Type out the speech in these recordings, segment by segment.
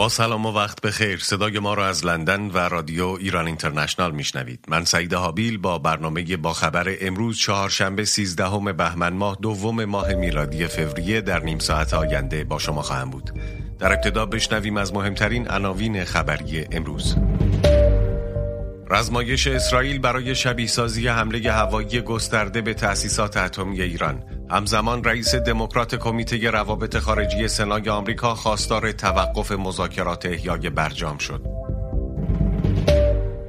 با سلام و وقت بخیر. صدای ما را از لندن و رادیو ایران اینترنشنال میشنوید. من سعید حابیل با برنامه با خبر امروز چهارشنبه 13 بهمن ماه دوم ماه میلادی فوریه در نیم ساعت آینده با شما خواهم بود. در ابتدا بشنویم از مهمترین عناوین خبری امروز. رزمایش اسرائیل برای شبیه سازی حمله هوایی گسترده به تأسیسات اتمی ایران. همزمان رئیس دموکرات کمیته روابط خارجی سنای آمریکا خواستار توقف مذاکرات احیای برجام شد.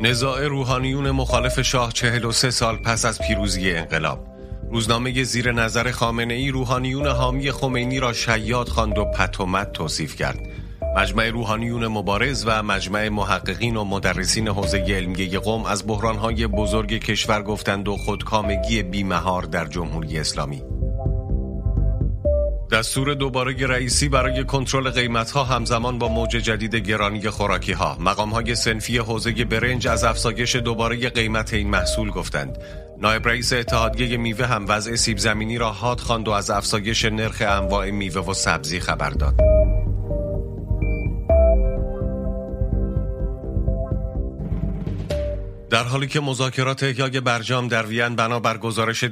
نزاع روحانیون مخالف شاه 43 سال پس از پیروزی انقلاب. روزنامه زیر نظر خامنه ای روحانیون حامی خمینی را شیاد خواند و پتومت توصیف کرد. مجمع روحانیون مبارز و مجمع محققین و مدرسین حوزه علمیه قوم از بحرانهای بزرگ کشور گفتند و خودکامگی بیمهار در جمهوری اسلامی. دستور دوباره رئیسی برای کنترل قیمتها همزمان با موج جدید گرانی خوراکی ها مقام های سنفی حوزه برنج از افزایش دوباره قیمت این محصول گفتند. نایب رئیس اتحادیه میوه هم وضع سیب زمینی را حاد خواند و از افزایش نرخ انواع میوه و سبزی خبر داد. در حالی که مذاکرات احیای برجام در وین بنابر گزارش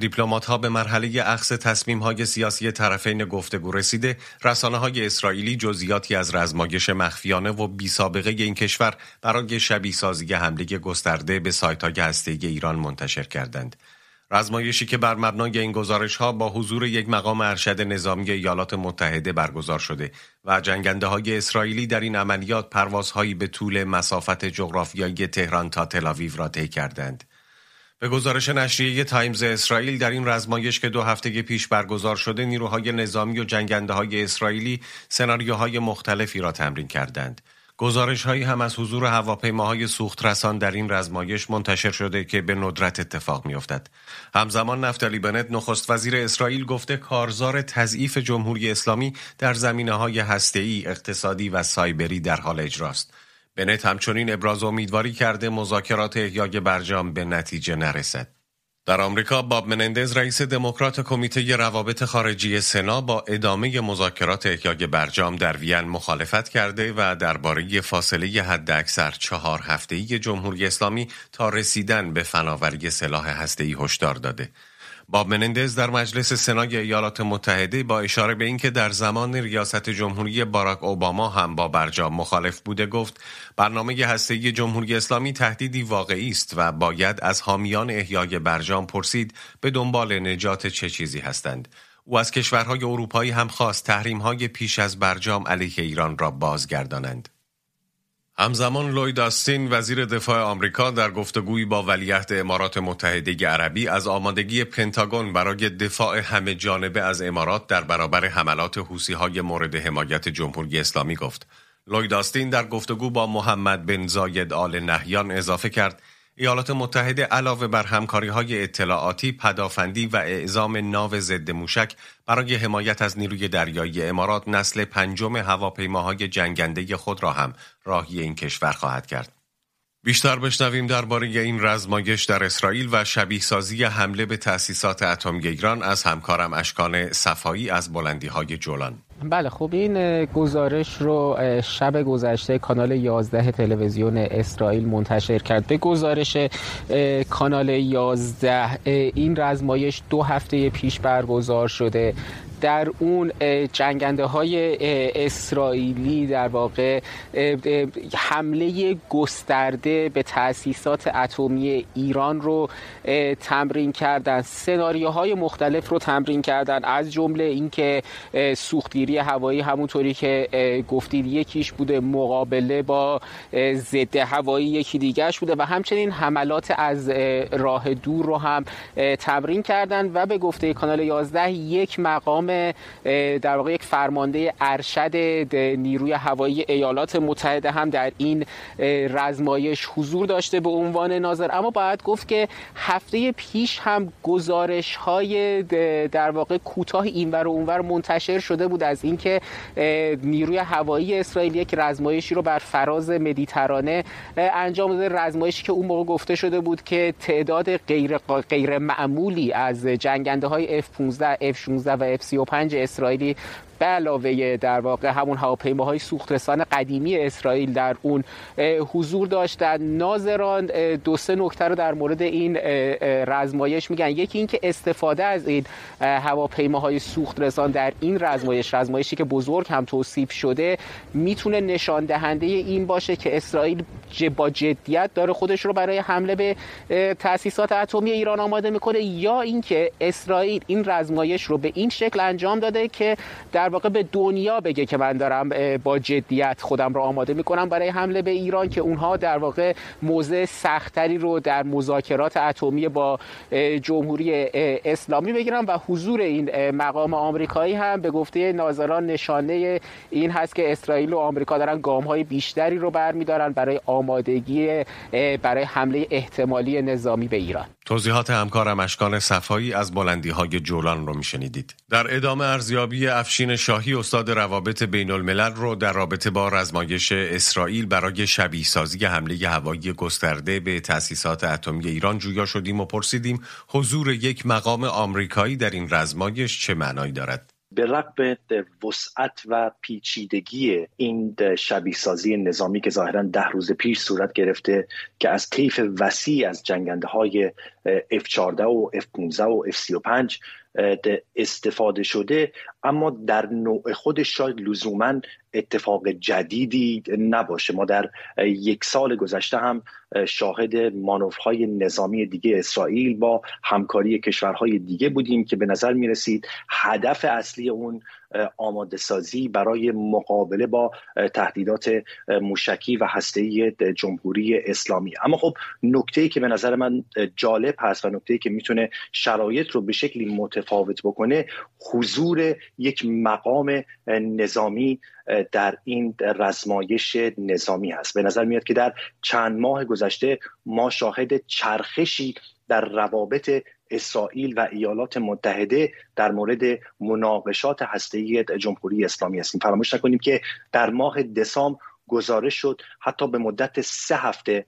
ها به مرحله اخذ های سیاسی طرفین گفتگو رسیده رسانه های اسرائیلی جزئیاتی از رزمایش مخفیانه و بی سابقه این کشور برای شبیه سازی حمله گسترده به سایت های هسته‌ای ایران منتشر کردند. رزمایشی که بر مبنای این گزارش ها با حضور یک مقام ارشد نظامی ایالات متحده برگزار شده و جنگنده های اسرائیلی در این عملیات پروازهایی به طول مسافت جغرافیایی تهران تا تلاویو را طی کردند. به گزارش نشریه تایمز اسرائیل در این رزمایش که دو هفته پیش برگزار شده نیروهای نظامی و جنگنده های اسرائیلی سناریوهای مختلفی را تمرین کردند. گزارش هایی هم از حضور هواپیماهای سوخت رسان در این رزمایش منتشر شده که به ندرت اتفاق می افتد. همزمان نفتالی بنت نخست وزیر اسرائیل گفته کارزار تضعیف جمهوری اسلامی در زمینه های هسته‌ای، اقتصادی و سایبری در حال اجراست. بنت همچنین ابراز امیدواری کرده مذاکرات احیای برجام به نتیجه نرسد. در آمریکا باب منندز رئیس دموکرات کمیته روابط خارجی سنا با ادامه مذاکرات احیای برجام در وین مخالفت کرده و درباره فاصله حداکثر چهار هفته‌ای جمهوری اسلامی تا رسیدن به فناوری سلاح هسته‌ای هشدار داده. باب منندز در مجلس سنای ایالات متحده با اشاره به اینکه در زمان ریاست جمهوری باراک اوباما هم با برجام مخالف بوده گفت برنامه هسته‌ای جمهوری اسلامی تهدیدی واقعی است و باید از حامیان احیای برجام پرسید به دنبال نجات چه چیزی هستند. او از کشورهای اروپایی هم خواست تحریم‌های پیش از برجام علیه ایران را بازگردانند. همزمان لوید آستین وزیر دفاع آمریکا در گفتگویی با ولیعهد امارات متحده عربی از آمادگی پنتاگون برای دفاع همه جانبه از امارات در برابر حملات حوسی های مورد حمایت جمهوری اسلامی گفت. لوید آستین در گفتگو با محمد بن زاید آل نهیان اضافه کرد ایالات متحده علاوه بر همکاری های اطلاعاتی، پدافندی و اعزام ناو ضد موشک برای حمایت از نیروی دریایی امارات نسل پنجم هواپیماهای جنگنده خود را هم راهی این کشور خواهد کرد. بیشتر بشنویم درباره این رزمایش در اسرائیل و شبیه سازی حمله به تأسیسات اتمی ایران از همکارم اشکان صفایی از بلندی های جولان. بله خب این گزارش رو شب گذشته کانال 11 تلویزیون اسرائیل منتشر کرد. به گزارش کانال 11 این رزمایش دو هفته پیش برگزار شده. در اون جنگنده های اسرائیلی در واقع حمله گسترده به تأسیسات اتمی ایران رو تمرین کردن. سناریوهای مختلف رو تمرین کردن. از جمله اینکه سوختگیری هوایی همونطوری که گفتید یکیش بوده مقابله با ضد هوایی یکی دیگرش بوده و همچنین حملات از راه دور رو هم تمرین کردن و به گفته کانال 11 یک مقام در واقع یک فرمانده ارشد نیروی هوایی ایالات متحده هم در این رزمایش حضور داشته به عنوان ناظر. اما باید گفت که هفته پیش هم گزارش های در واقع کوتاه اینور و اونور منتشر شده بود از اینکه نیروی هوایی اسرائیل یک رزمایشی رو بر فراز مدیترانه انجام داده. رزمایشی که اون موقع گفته شده بود که تعداد غیر غیر معمولی از جنگنده های F15 F16 و F35 اسرائیلی به علاوه در واقع همون هواپیماهای سوخترسان قدیمی اسرائیل در اون حضور داشتن. ناظران دو سه نکته رو در مورد این رزمایش میگن. یکی اینکه استفاده از این هواپیماهای سوخترسان در این رزمایش رزمایشی که بزرگ هم توصیف شده می‌تونه نشان دهنده این باشه که اسرائیل با جدیت داره خودش رو برای حمله به تاسیسات اتمی ایران آماده می‌کنه یا اینکه اسرائیل این رزمایش رو به این شکل انجام داده که در واقع به دنیا بگه که من دارم با جدیت خودم رو آماده می‌کنم برای حمله به ایران که اونها در واقع موضع سختری رو در مذاکرات اتمی با جمهوری اسلامی بگیرن و حضور این مقام آمریکایی هم به گفته ناظران نشانه این هست که اسرائیل و آمریکا دارن گام های بیشتری رو برمیدارن برای آمادگی برای حمله احتمالی نظامی به ایران. توضیحات همکارم اشکان صفایی از بلندی های جولان رو میشنیدید. در ادامه ارزیابی افشین شاهی استاد روابط بین الملل رو در رابطه با رزمایش اسرائیل برای شبیه سازی حمله هوایی گسترده به تأسیسات اتمی ایران جویا شدیم و پرسیدیم حضور یک مقام آمریکایی در این رزمایش چه معنایی دارد؟ به رقم وسعت و پیچیدگی این شبیه سازی نظامی که ظاهرا ده روز پیش صورت گرفته که از طیف وسیع از جنگنده های F-14 و F-15 و F-35 استفاده شده اما در نوع خودش شاید لزوما اتفاق جدیدی نباشه. ما در یک سال گذشته هم شاهد مانورهای نظامی دیگه اسرائیل با همکاری کشورهای دیگه بودیم که به نظر می رسید هدف اصلی اون آماده سازی برای مقابله با تهدیدات موشکی و هسته‌ای جمهوری اسلامی. اما خب نکته که به نظر من جالب هست و نکته که می‌تونه شرایط رو به شکلی متفاوت بکنه حضور یک مقام نظامی در این رزمایش نظامی هست. به نظر میاد که در چند ماه گذشته ما شاهد چرخشی در روابط اسرائیل و ایالات متحده در مورد مناقشات هسته‌ای جمهوری اسلامی هستیم. فراموش نکنیم که در ماه دسامبر گزارش شد. حتی به مدت سه هفته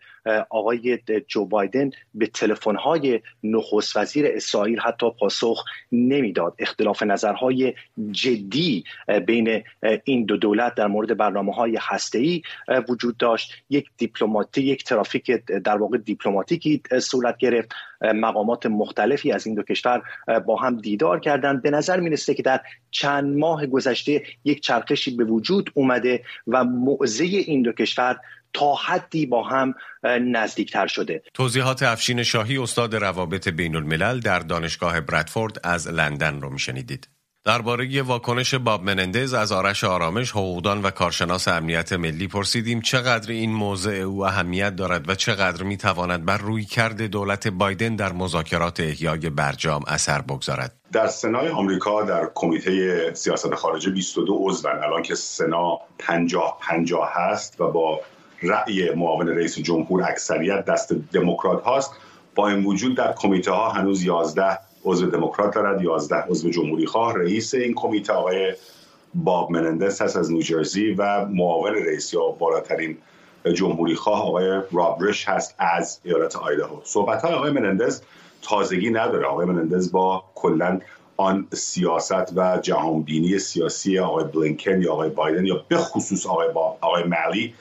آقای جو بایدن به تلفن‌های نخست وزیر اسرائیل حتی پاسخ نمی‌داد. اختلاف نظرهای جدی بین این دو دولت در مورد برنامه های هسته‌ای وجود داشت. یک دیپلماتی یک ترافیک در واقع دیپلماتیکی صورت گرفت. مقامات مختلفی از این دو کشور با هم دیدار کردند. به نظر می‌رسه که در چند ماه گذشته یک چرخشی به وجود اومده و موضع این دو کشور تا حدی با هم نزدیکتر شده. توضیحات افشین شاهی استاد روابط بین الملل در دانشگاه برادفورد از لندن رو میشنیدید. درباره واکنش باب منندز از آرش آرامش حقوقدان و کارشناس امنیت ملی پرسیدیم چقدر این موضع او اهمیت دارد و چقدر می تواند بر روی کرده دولت بایدن در مذاکرات احیای برجام اثر بگذارد؟ در سنای آمریکا در کمیته سیاست خارجه 22 عضون الان که سنا 50 50 هست و با رأی معاون رئیس جمهور اکثریت دست دموکرات هاست. با این وجود در کمیته ها هنوز 11 عضو دموکرات دارد 11 عضو جمهوری خواه رئیس این کمیته آقای باب منندس هست از نیوجرسی و معاون رئیس یا بالاترین جمهوری خواه آقای رابرش هست از ایالت آیداهو صحبت های آقای منندز تازگی نداره. آقای منندز با کلا آن سیاست و جهانبینی سیاسی آقای بلینکن یا آقای بایدن یا به خصوص آقای, با آقای ملی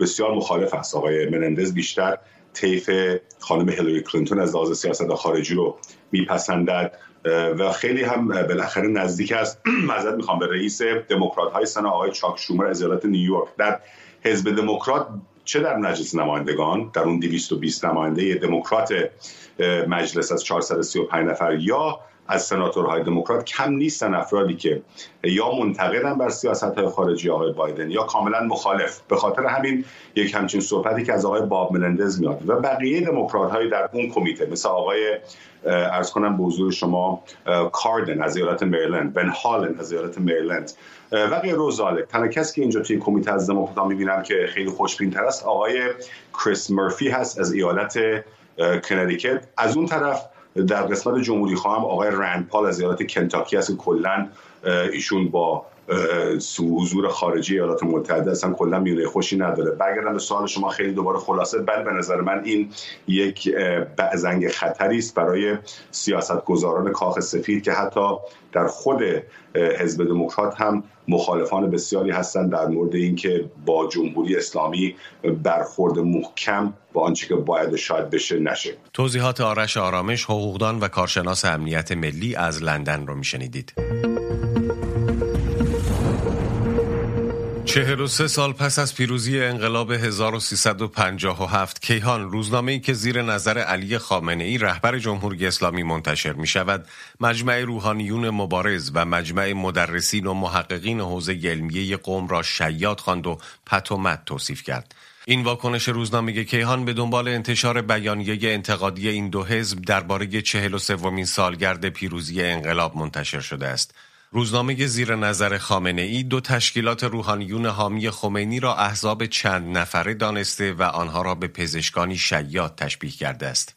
بسیار مخالف است. آقای منندز بیشتر طیف خانم هیلاری کلینتون از لحاظ سیاست خارجی رو میپسندد. و خیلی هم بالاخره نزدیک است. معذرت می‌خوام به رئیس دموکرات های سنا آقای چاک شومر از ایالت نیویورک. در حزب دموکرات چه در مجلس نمایندگان؟ در اون 220 نماینده دموکرات مجلس از 435 نفر یا از سناتورهای دموکرات کم نیستن افرادی که یا منتقدن بر سیاست های خارجی آقای بایدن یا کاملا مخالف. به خاطر همین یک همچین صحبتی که از آقای باب ملندز میاد و بقیه دموکرات های در اون کمیته مثل آقای ارز کنم به حضور شما کاردن از ایالت مریلند بن هالن از ایالت مریلند و غیر روزالک. تنها کسی که اینجا توی کمیته از دموکرات می‌بینم که خیلی خوشبین تر است آقای کریس مرفی هست از ایالت کنریکت. از اون طرف در قسمت جمهوری خواهم آقای رند پال از ایالت کنتاکی هست که کلا ایشون با حضور خارجی ایالات متحده اصلا کلا میونه خوشی نداره. برگردم به سوال شما خیلی دوباره خلاصه. بل به نظر من این یک زنگ خطری است برای سیاستگزاران کاخ سفید که حتی در خود حزب دموکرات هم مخالفان بسیاری هستند در مورد اینکه با جمهوری اسلامی برخورد محکم با آنچه که باید شاید بشه نشه. توضیحات آرش آرامش حقوقدان و کارشناس امنیت ملی از لندن رو میشنیدید. 43 سال پس از پیروزی انقلاب 1357 کیهان روزنامه ای که زیر نظر علی خامنه ای رهبر جمهوری اسلامی منتشر می شود مجمع روحانیون مبارز و مجمع مدرسین و محققین حوزه علمیه قوم را شیاد خواند و پتومت توصیف کرد. این واکنش روزنامه کیهان به دنبال انتشار بیانیه انتقادی این دو حزب درباره 43 سالگرد پیروزی انقلاب منتشر شده است. روزنامه زیر نظر خامنه ای دو تشکیلات روحانیون حامی خمینی را احزاب چند نفره دانسته و آنها را به پزشکانی شیاد تشبیه کرده است.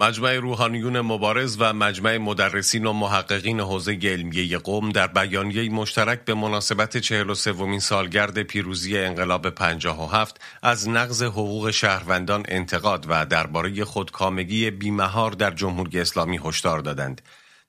مجمع روحانیون مبارز و مجمع مدرسین و محققین حوزه علمیه قوم در بیانیه مشترک به مناسبت 43 سالگرد پیروزی انقلاب 57 از نقض حقوق شهروندان انتقاد و درباره خودکامگی بیمهار در جمهوری اسلامی هشدار دادند.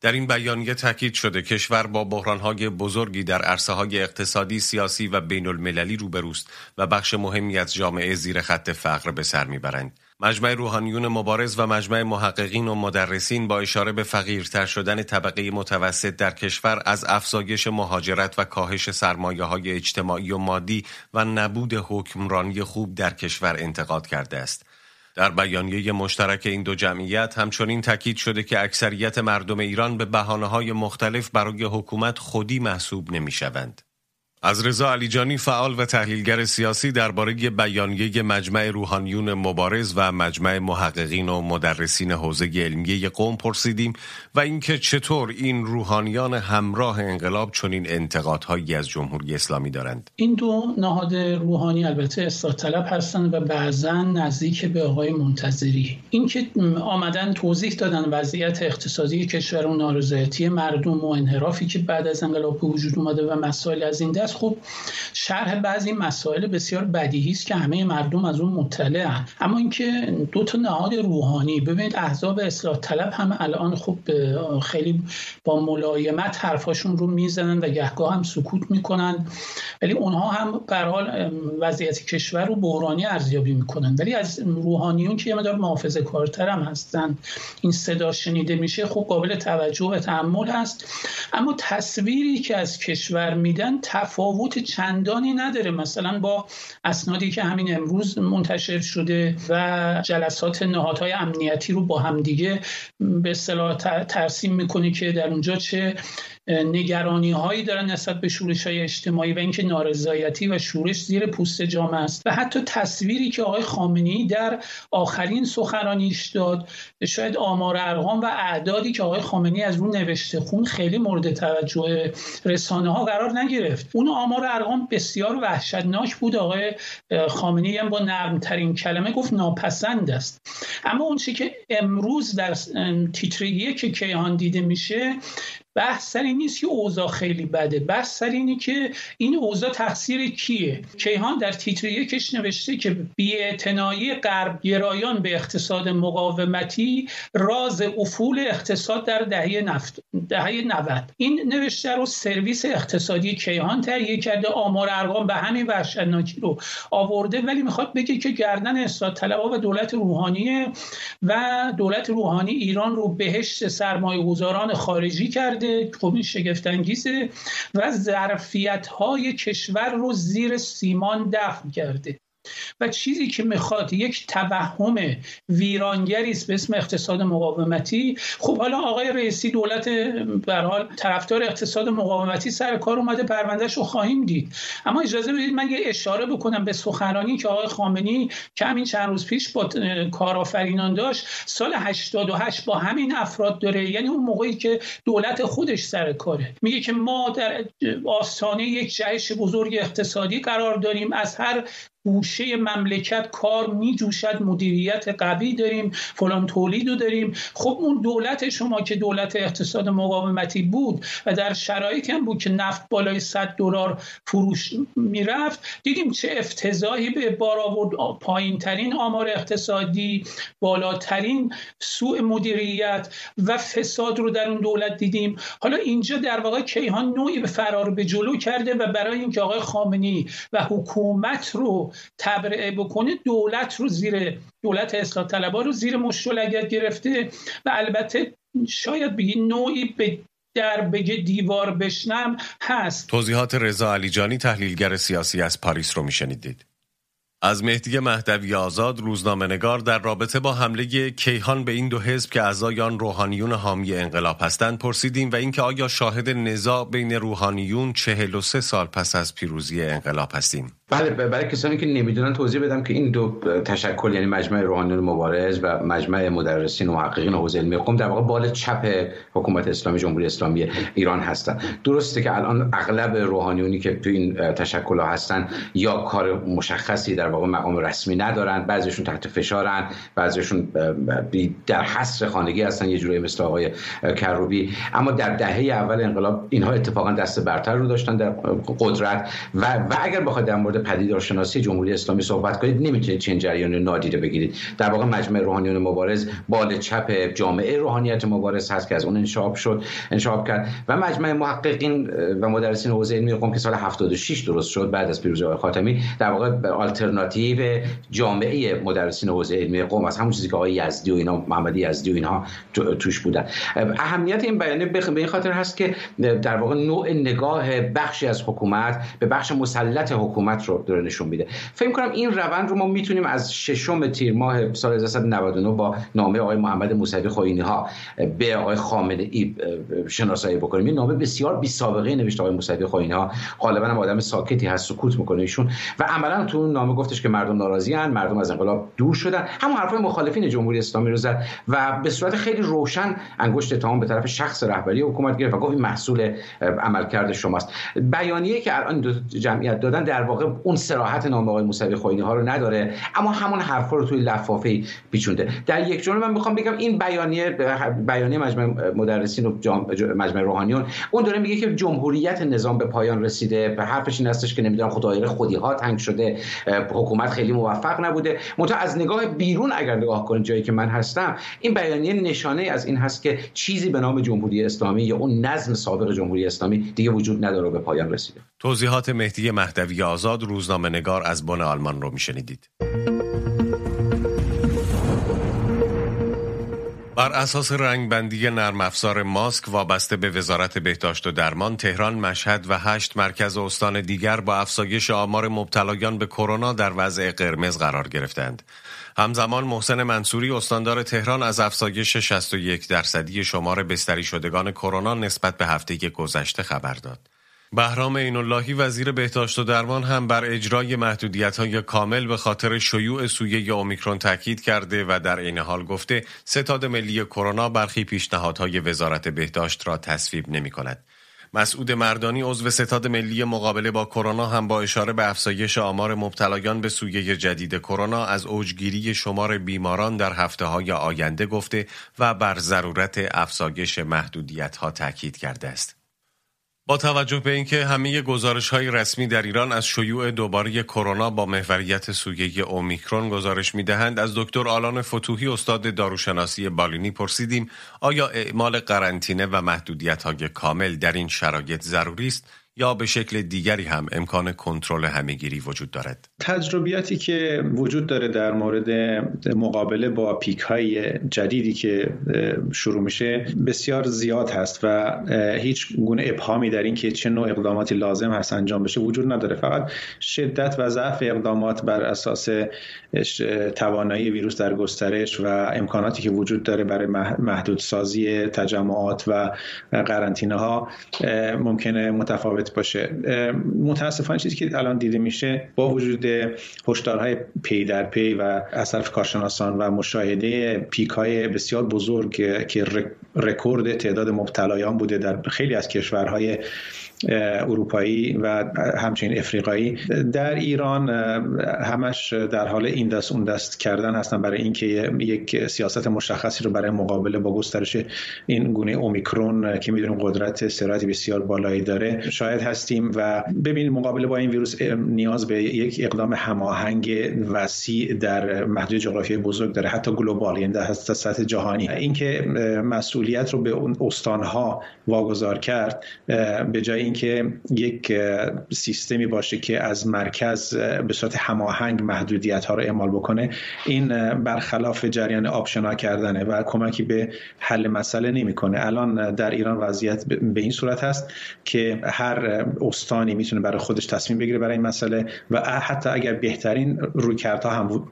در این بیانیه تاکید شده کشور با بحرانهای بزرگی در عرصه های اقتصادی، سیاسی و بین المللی روبروست و بخش مهمی از جامعه زیر خط فقر به سر می‌برند. مجمع روحانیون مبارز و مجمع محققین و مدرسین با اشاره به فقیرتر شدن طبقه متوسط در کشور از افزایش مهاجرت و کاهش سرمایه های اجتماعی و مادی و نبود حکمرانی خوب در کشور انتقاد کرده است. در بیانیه مشترک این دو جمعیت همچنین تاکید شده که اکثریت مردم ایران به بحانه های مختلف برای حکومت خودی محسوب نمی شوند. از رضا علیجانی فعال و تحلیلگر سیاسی درباره بیانیه مجمع روحانیون مبارز و مجمع محققین و مدرسین حوزه علمیه قوم پرسیدیم و اینکه چطور این روحانیان همراه انقلاب چنین انتقادهایی از جمهوری اسلامی دارند. این دو نهاد روحانی البته اصلاح طلب هستند و بعضا نزدیک به آقای منتظری. اینکه آمدن توضیح دادن وضعیت اقتصادی کشور و نارضایتی مردم و انحرافی که بعد از انقلاب وجود اومده و مسائل از این دست خب شرح بعضی مسائل بسیار بدیهی است که همه مردم از اون مطلع اما اینکه دو تا نهاد روحانی ببینید احزاب اصلاح طلب هم الان خب خیلی با ملایمت حرفاشون رو می‌زنن و گهگاه هم سکوت می‌کنن. ولی اونها هم به حال وضعیت کشور رو بحرانی ارزیابی می‌کنن. ولی از روحانیون که یه مدار محافظه کارتر هم هستن این صدا شنیده میشه خب قابل توجه و تحمل هست. اما تصویری که از کشور میدن تفاوت تفاوت چندانی نداره. مثلا با اسنادی که همین امروز منتشر شده و جلسات نهادهای امنیتی رو با همدیگه به اصطلاح ترسیم می‌کنه که در اونجا چه نگرانی هایی دارن نسبت به شورش های اجتماعی و اینکه نارضایتی و شورش زیر پوست جامعه است. و حتی تصویری که آقای خامنه‌ای در آخرین سخنرانیش داد شاید آمار ارقام و اعدادی که آقای خامنه‌ای از رو نوشته خون خیلی مورد توجه رسانه ها قرار نگرفت. اون آمار ارقام بسیار وحشتناک بود. آقای خامنه‌ای هم با نرمترین کلمه گفت ناپسند است. اما اون چی که امروز در تیتر یک کیهان دیده میشه بحث سر این نیست که اوضاع خیلی بده. بحث سر اینه که این اوضاع تقصیر کیه؟ کیهان در تیتر یکش نوشته که بیاعتنایی غرب گرایان به اقتصاد مقاومتی راز افول اقتصاد در دهه نفت دهه 90 این نوشته رو سرویس اقتصادی کیهان تهیه کرده. آمار ارقام به همین وحشتناکی رو آورده ولی می‌خواد بگه که گردن اصلاح طلبها و دولت روحانی و دولت روحانی ایران رو بهشت سرمایه گذاران خارجی کرده. خب این شگفت انگیزه و ظرفیت های کشور رو زیر سیمان دفن کرده. و چیزی که می‌خواد یک توهم ویرانگری است به اسم اقتصاد مقاومتی. خب حالا آقای رئیسی دولت به حال طرفدار اقتصاد مقاومتی سر کار اومده پروندهش رو خواهیم دید. اما اجازه بدید من یه اشاره بکنم به سخنرانی که آقای خامنی که همین چند روز پیش با کارآفرینان داشت سال 88 با همین افراد داره. یعنی اون موقعی که دولت خودش سر کاره. میگه که ما در آستانه یک جهش بزرگ اقتصادی قرار داریم. از هر گوشه مملکت کار میجوشد مدیریت قوی داریم فلان تولید رو داریم. خب اون دولت شما که دولت اقتصاد مقاومتی بود و در شرایطی هم بود که نفت بالای 100 دلار فروش می‌رفت دیدیم چه افتضاحی به بار آورد. پایین ترین آمار اقتصادی بالاترین سوء مدیریت و فساد رو در اون دولت دیدیم. حالا اینجا در واقع کیهان نوعی به فرار به جلو کرده و برای اینکه آقای خامنی و حکومت رو تبرئه بکنه دولت رو زیر دولت اصلاح طلبا رو زیر مشت گرفته و البته شاید بگی نوعی به در بگه دیوار بشنم هست. توضیحات رضا علیجانی تحلیلگر سیاسی از پاریس رو میشنیدید. از مهدی مهدوی آزاد روزنامه‌نگار در رابطه با حمله کیهان به این دو حزب که اعضای آن روحانیون حامی انقلاب هستند پرسیدیم و اینکه آیا شاهد نزاع بین روحانیون 43 سال پس از پیروزی انقلاب هستیم؟ بله برای کسانی که نمی‌دونن توضیح بدم که این دو تشکل یعنی مجمع روحانیون مبارز و مجمع مدرسین و محققین حوزه علمی قم در واقع بال چپ حکومت اسلامی جمهوری اسلامی ایران هستن. درسته که الان اغلب روحانیونی که تو این تشکل ها هستن یا کار مشخصی در واقع مقام رسمی ندارن بعضیشون تحت فشارن بعضیشون در حصر خانگی هستن یه جوری مثل آقای کروبی. اما در دهه اول انقلاب اینها اتفاقا دست برتر رو داشتن در قدرت و, و اگر بخواید در مورد پدیدارشناسی جمهوری اسلامی صحبت کنید نمی‌تونید چنین جریان نادیده بگیرید. در واقع مجمع روحانیون مبارز بال چپ جامعه روحانیت مبارز هست که از اون انشاب شد انشاب کرد. و مجمع محققین و مدرسین حوزه علمی قم که سال 76 درست شد بعد از پیروزی آقای خاتمی در واقع آلترناتیو جامعه مدرسین حوزه علمی قم از همون چیزی که آقای یزدی و اینا محمدی یزدی و اینها توش بودن. اهمیت این بیانیه به این خاطر هست که در واقع نوع نگاه بخشی از حکومت به بخش مسلط حکومت رو داره نشون میده. فکر کنم این روند رو ما می‌تونیم از ششم تیر ماه سال 1999 با نامه آقای محمد موسوی خوینی ها به آقای خامنه ای شناسایی بکنیم. این نامه بسیار بی سابقه نوشته آقای موسوی خوینی ها غالبا هم آدم ساکتی هست سکوت می‌کنه ایشون. و عملا تو اون نامه گفتش که مردم ناراضی ان مردم از انقلاب دور شدن. همون حرفای مخالفین جمهوری اسلامی رو زد و به صورت خیلی روشن انگشت اتهام به طرف شخص رهبری حکومت گرفت و گفت این محصول عملکرد شماست. بیانیه که الان دو جمعیت دادن در واقع اون سراحت نامه آقای موسوی خوینی ها رو نداره اما همون حرفا رو توی لفافه پیچونده. در یک جمله من می‌خوام بگم این بیانیه بیانیه مجمع مدرسین و مجمع روحانیون اون داره میگه که جمهوریت نظام به پایان رسیده به حرفش این هستش که نمی‌دونم خدایره خودی ها تنگ شده حکومت خیلی موفق نبوده. منتها از نگاه بیرون اگر نگاه کنید جایی که من هستم این بیانیه نشانه از این هست که چیزی به نام جمهوری اسلامی یا اون نظم سابق جمهوری اسلامی دیگه وجود نداره به پایان رسیده. توضیحات مهدی مهدوی آزاد روزنامه نگار از بن آلمان رو میشنیدید. بر اساس رنگبندی نرم افزار ماسک وابسته به وزارت بهداشت و درمان تهران مشهد و هشت مرکز استان دیگر با افزایش آمار مبتلایان به کرونا در وضع قرمز قرار گرفتند همزمان محسن منصوری استاندار تهران از افزایش 61 درصدی شمار بستری شدگان کرونا نسبت به هفته گذشته خبر داد بهرام اللهی وزیر بهداشت و درمان هم بر اجرای محدودیت های کامل به خاطر شیوع سویه اومیکرون تاکید کرده و در این حال گفته ستاد ملی کرونا برخی پیشنهادهای وزارت بهداشت را تصویب نمی کند. مسعود مردانی عضو ستاد ملی مقابله با کرونا هم با اشاره به افزایش آمار مبتلایان به سویه جدید کرونا از اوجگیری شمار بیماران در هفته های آینده گفته و بر ضرورت افزایش محدودیت ها تاکید کرده است. با توجه به اینکه همه گزارش های رسمی در ایران از شیوع دوباره کرونا با محوریت سویه اومیکرون گزارش می دهند از دکتر آلان فتوحی استاد داروشناسی بالینی پرسیدیم آیا اعمال قرنطینه و محدودیت های کامل در این شرایط ضروری است؟ یا به شکل دیگری هم امکان کنترل همهگیری وجود دارد؟ تجربیاتی که وجود داره در مورد مقابله با پیک های جدیدی که شروع میشه بسیار زیاد هست و هیچ گونه ابهامی در این که چه نوع اقداماتی لازم هست انجام بشه وجود نداره. فقط شدت و ضعف اقدامات بر اساس توانایی ویروس در گسترش و امکاناتی که وجود داره برای محدودسازی تجمعات و قرنطینه ها ممکنه متفاوت باشه. متاسفانه چیزی که الان دیده میشه با وجود هشدارهای پی در پی و از طرف کارشناسان و مشاهده پیک های بسیار بزرگ که رکورد تعداد مبتلایان بوده در خیلی از کشورهای اروپایی و همچنین افریقایی. در ایران همش در حال این دست اون دست کردن هستن برای اینکه یک سیاست مشخصی رو برای مقابله با گسترش این گونه اومیکرون که می‌دونیم قدرت سرعتی بسیار بالایی داره شاید هستیم و ببینید مقابله با این ویروس نیاز به یک اقدام هماهنگ وسیع در محدود جغرافیایی بزرگ داره حتی گلوبال یعنی در سطح جهانی. اینکه مسئولیت رو به اون استانها واگذار کرد به جای اینکه یک سیستمی باشه که از مرکز به صورت هماهنگ محدودیت ها رو اعمال بکنه این برخلاف جریان آپشنا کردنه و کمکی به حل مسئله نمی‌کنه. الان در ایران وضعیت به این صورت هست که هر استانی می‌تونه برای خودش تصمیم بگیره برای این مسئله و حتی اگر بهترین رویکردها هم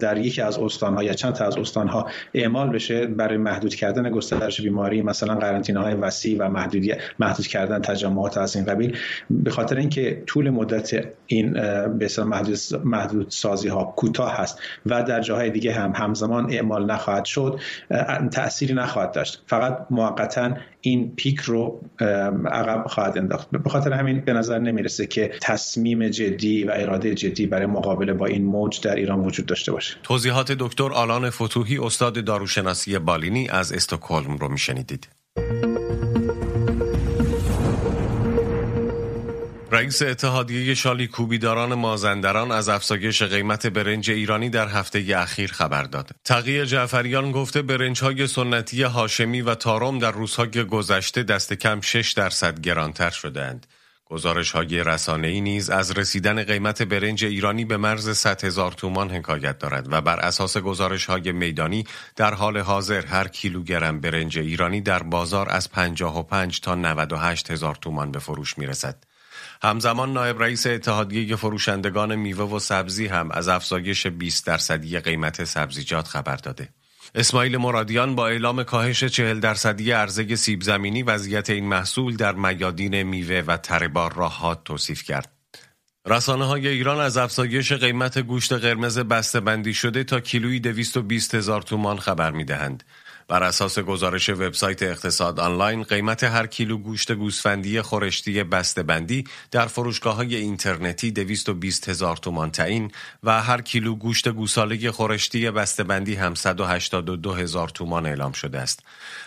در یکی از استانها یا چند تا از استانها اعمال بشه برای محدود کردن گسترش بیماری مثلا قرنطینه های وسیع و محدودیت محدود کردن تجمعات از این قبیل به خاطر اینکه طول مدت این به محدود سازی ها کوتاه هست و در جاهای دیگه هم همزمان اعمال نخواهد شد تأثیری نخواهد داشت. فقط موقتا این پیک رو عقب خواهد انداخت. به خاطر همین به نظر نمی‌رسه که تصمیم جدی و اراده جدی برای مقابله با این موج در ایران وجود داشته باشه. توضیحات دکتر آلان فتوحی استاد داروشناسی بالینی از استکهلم رو میشنیدید. رئیس اتحادیه شالی کوبیداران مازندران از افزایش قیمت برنج ایرانی در هفته اخیر خبر داد. تقی جعفریان گفته برنج های سنتی هاشمی و تارم در روزهای گذشته دست کم 6 درصد گرانتر شدهاند. گزارش های رسانه ای نیز از رسیدن قیمت برنج ایرانی به مرز 100 هزار تومان حکایت دارد و بر اساس گزارش های میدانی در حال حاضر هر کیلوگرم برنج ایرانی در بازار از 55 تا 98 هزار تومان به فروش می رسد. همزمان نایب رئیس اتحادیه فروشندگان میوه و سبزی هم از افزایش 20 درصدی قیمت سبزیجات خبر داده. اسماعیل مرادیان با اعلام کاهش 40 درصدی عرضه سیب زمینی وضعیت این محصول در میادین میوه و تربار را حاد توصیف کرد. رسانه های ایران از افزایش قیمت گوشت قرمز بندی شده تا کیلویی 220 هزار تومان خبر می دهند. بر اساس گزارش وبسایت اقتصاد آنلاین قیمت هر کیلو گوشت گوسفندی خورشتی بندی در فروشگاه های اینترنتی 220 هزار تومان تعیین و هر کیلو گوشت گوساله خورشتی بندی هم 182 هزار تومان اعلام شده است.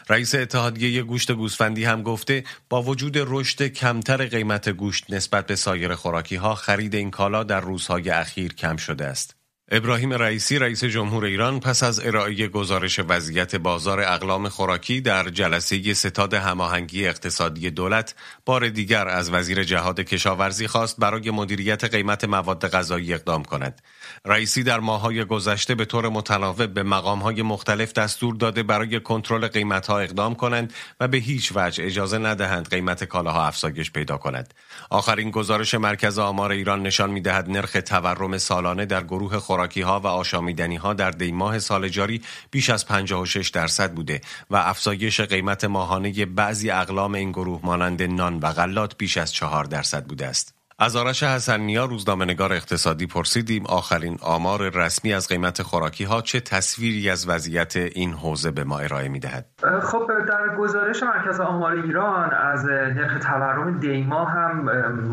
رئیس اتحادیه گوشت گوسفندی هم گفته با وجود رشد کمتر قیمت گوشت نسبت به سایر خوراکی ها خرید این کالا در روزهای اخیر کم شده است. ابراهیم رئیسی رئیس جمهور ایران پس از ارائه گزارش وضعیت بازار اقلام خوراکی در جلسه ستاد هماهنگی اقتصادی دولت بار دیگر از وزیر جهاد کشاورزی خواست برای مدیریت قیمت مواد غذایی اقدام کند. رئیسی در ماههای گذشته به طور متناوب به مقامهای مختلف دستور داده برای کنترل قیمتها اقدام کنند و به هیچ وجه اجازه ندهند قیمت کالاها افزایش پیدا کند. آخرین گزارش مرکز آمار ایران نشان می‌دهد نرخ تورم سالانه در گروه خوراکی ها و آشامیدنی ها در دی ماه سال جاری بیش از 56 درصد بوده و افزایش قیمت ماهانه بعضی اقلام این گروه مانند نان و غلات بیش از 4 درصد بوده است. از آرش حسنیا روزنامه‌نگار اقتصادی پرسیدیم آخرین آمار رسمی از قیمت خوراکی ها چه تصویری از وضعیت این حوزه به ما ارائه می‌دهد خب در گزارش مرکز آمار ایران از نرخ تورم دیما هم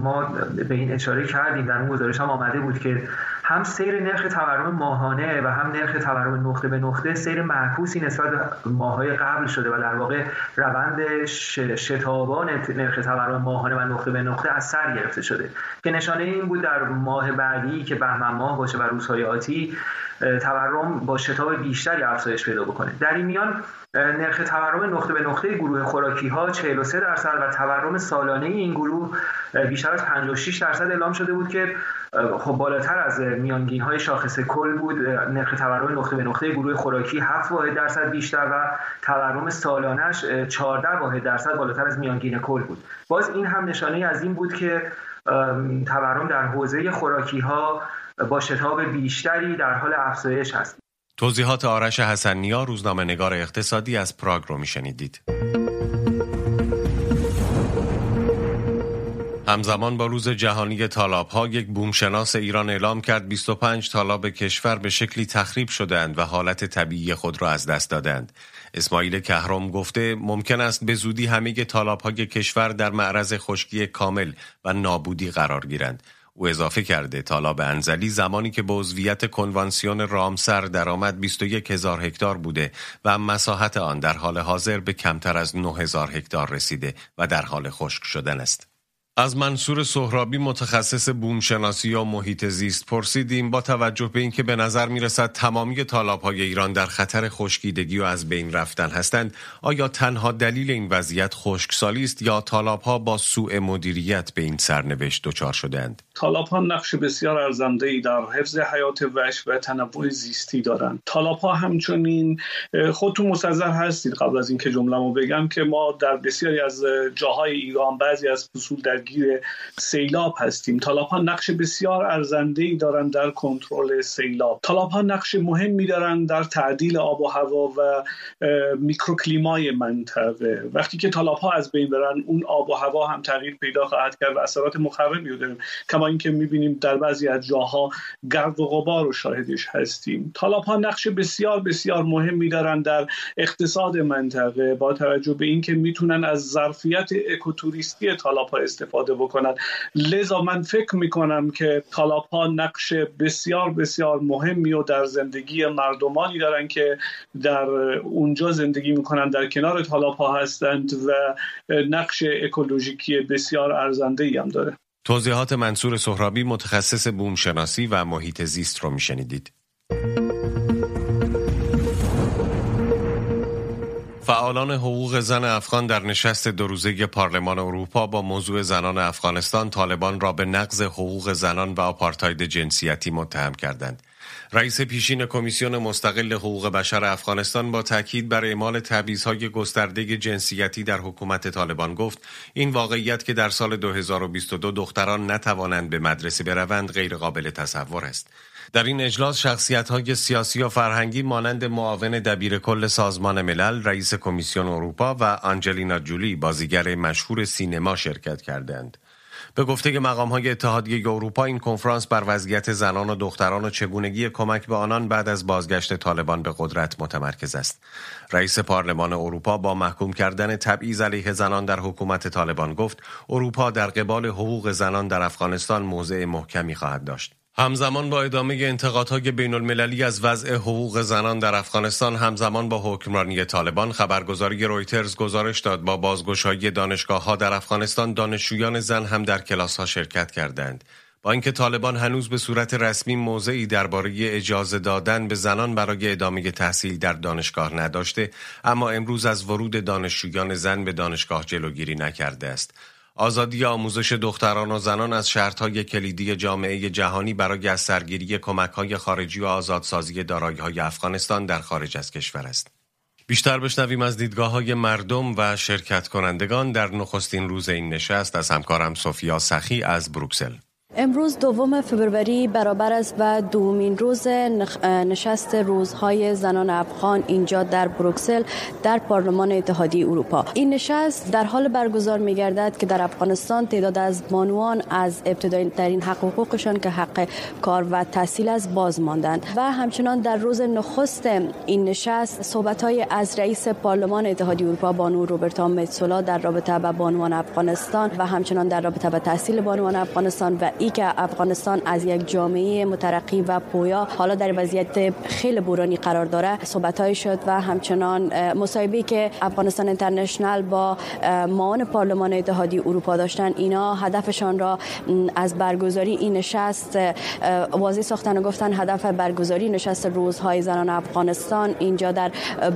ما به این اشاره کردیم در اون گزارش هم آمده بود که هم سیر نرخ تورم ماهانه و هم نرخ تورم نقطه به نقطه سیر معکوسی نسبت به ماهای قبل شده و در واقع روند شتابان نرخ تورم ماهانه و نقطه به نقطه از سر گرفته شده. که نشانه این بود در ماه بعدی که بهمن ماه باشه و روزهای آتی تورم با شتاب بیشتری افزایش پیدا بکنه. در این میان نرخ تورم نقطه به نقطه گروه خوراکی ها 43 درصد و تورم سالانه این گروه بیشتر از 56 درصد اعلام شده بود که خب بالاتر از میانگین های شاخص کل بود. نرخ تورم نقطه به نقطه گروه خوراکی 7 واحد درصد بیشتر و تورم سالانش 14 واحد درصد بالاتر از میانگین کل بود. باز این هم نشانه از این بود که تورم در حوزه خوراکی ها با شتاب بیشتری در حال افزایش هست توضیحات آرش حسنیا روزنامه نگار اقتصادی از پراگ رو میشنیدید. همزمان با روز جهانی تالاب ها یک بومشناس ایران اعلام کرد 25 تالاب کشور به شکلی تخریب شدند و حالت طبیعی خود را از دست دادند. اسماعیل کهرام گفته ممکن است به زودی همه طالاب های کشور در معرض خشکی کامل و نابودی قرار گیرند. او اضافه کرده طالاب انزلی زمانی که به عضویت کنوانسیون رامسر درآمد 21 هزار هکتار بوده و مساحت آن در حال حاضر به کمتر از 9 هزار هکتار رسیده و در حال خشک شدن است. از منصور سهرابی متخصص بومشناسی و محیط زیست پرسیدیم با توجه به اینکه به نظر می رسد تمامی های ایران در خطر خشکیدگی و از بین رفتن هستند آیا تنها دلیل این وضعیت خشکسالی است یا ها با سوء مدیریت به این سرنوشت دچار شدند طالاب ها نقش بسیار ارزنده ای در حفظ حیات وحش و تنوع زیستی دارند. طالاب ها همچنین خودتون مستظر هستید قبل از اینکه جمله‌مو بگم که ما در بسیاری از جاهای ایران بعضی از فصول در درگیر سیلاب هستیم. طالاب ها نقش بسیار ارزنده ای دارند در کنترل سیلاب. طالاب ها نقش مهمی دارند در تعدیل آب و هوا و میکروکلیمای منطقه. وقتی که طالاب ها از بین برن اون آب و هوا هم تغییر پیدا خواهد کرد و اثرات مخربی داریم. اینکه می‌بینیم در بعضی از جاها گرد و غبار رو شاهدش هستیم. طالاب ها نقش بسیار بسیار مهمی دارند در اقتصاد منطقه. با توجه به اینکه می‌تونن از ظرفیت اکوتوریستی طالاب ها استفاده بکنن. لذا من فکر می‌کنم که طالاب ها نقش بسیار بسیار مهمی و در زندگی مردمانی دارن که در اونجا زندگی می‌کنن در کنار طالاب ها هستند و نقش اکولوژیکی بسیار ارزنده ای هم داره. توضیحات منصور سهرابی متخصص بومشناسی و محیط زیست رو میشنیدید. فعالان حقوق زن افغان در نشست دو روزه پارلمان اروپا با موضوع زنان افغانستان طالبان را به نقض حقوق زنان و آپارتاید جنسیتی متهم کردند. رئیس پیشین کمیسیون مستقل حقوق بشر افغانستان با تاکید بر اعمال تبعیض‌های گسترده جنسیتی در حکومت طالبان گفت این واقعیت که در سال 2022 دختران نتوانند به مدرسه بروند غیرقابل تصور است. در این اجلاس شخصیت های سیاسی و فرهنگی مانند معاون دبیر کل سازمان ملل، رئیس کمیسیون اروپا و آنجلینا جولی بازیگر مشهور سینما شرکت کردند. به گفته مقام های اتحادیه اروپا این کنفرانس بر وضعیت زنان و دختران و چگونگی کمک به آنان بعد از بازگشت طالبان به قدرت متمرکز است. رئیس پارلمان اروپا با محکوم کردن تبعیض علیه زنان در حکومت طالبان گفت اروپا در قبال حقوق زنان در افغانستان موضع محکمی خواهد داشت. همزمان با ادامه انتقادهای بین المللی از وضع حقوق زنان در افغانستان همزمان با حکمرانی طالبان خبرگزاری رویترز گزارش داد. با بازگشایی دانشگاه ها در افغانستان دانشجویان زن هم در کلاس ها شرکت کردند. با اینکه طالبان هنوز به صورت رسمی موضعی درباره اجازه دادن به زنان برای ادامه تحصیل در دانشگاه نداشته اما امروز از ورود دانشجویان زن به دانشگاه جلوگیری نکرده است. آزادی آموزش دختران و زنان از شرطهای کلیدی جامعه جهانی برای از سرگیری کمکهای خارجی و آزادسازی های افغانستان در خارج از کشور است. بیشتر بشنویم از دیدگاه های مردم و شرکت کنندگان در نخستین روز این نشست از همکارم سوفیا سخی از بروکسل. امروز دوم فبروری برابر است و دومین روز نشست روزهای زنان افغان اینجا در بروکسل در پارلمان اتحادیه اروپا. این نشست در حال برگزار می گردد که در افغانستان تعداد از بانوان از ابتدایی ترین حقوقشان که حق کار و تحصیل از باز ماندند و همچنان در روز نخست این نشست صحبت های از رئیس پارلمان اتحادیه اروپا بانو روبرتا متسولا در رابطه با بانوان افغانستان و همچنان در رابطه با تحصیل بانوان افغانستان و ای که افغانستان از یک جامعه مترقی و پویا حالا در وضعیت خیلی بورانی قرار داره. صحبت شد و همچنان مصاحبه که افغانستان اینترنشنال با معاون پارلمان اتحادیه اروپا داشتن اینا هدفشان را از برگزاری این نشست واضح ساختن و گفتن هدف برگزاری نشست روزهای زنان افغانستان اینجا در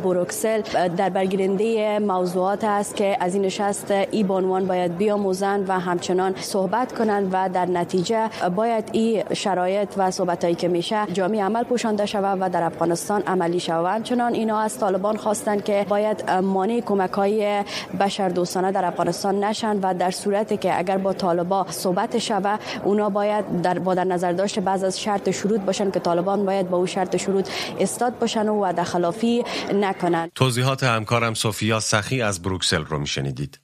بروکسل. در برگیرنده موضوعات است که از این نشست ای بانوان باید بیاموزند و همچنان صحبت کنند و در نتیجه نتیجه باید این شرایط و صحبتایی که میشه جامعه عمل پوشانده شود و در افغانستان عملی شود. چنان اینا از طالبان خواستند که باید مانع کمک های در افغانستان نشن و در صورتی که اگر با طالبان صحبت شود اونا باید در با در نظر داشته بعض از شرط شروط باشن که طالبان باید با او شرط شروط استاد باشن و دخلافی نکنند توضیحات همکارم سوفیا سخی از بروکسل رو میشنیدید.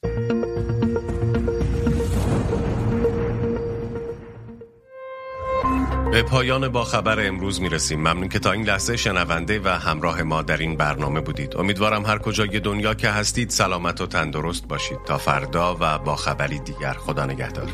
به پایان با خبر امروز می‌رسیم. ممنون که تا این لحظه شنونده و همراه ما در این برنامه بودید. امیدوارم هر کجای دنیا که هستید سلامت و تندرست باشید. تا فردا و با خبری دیگر خدا نگهدار.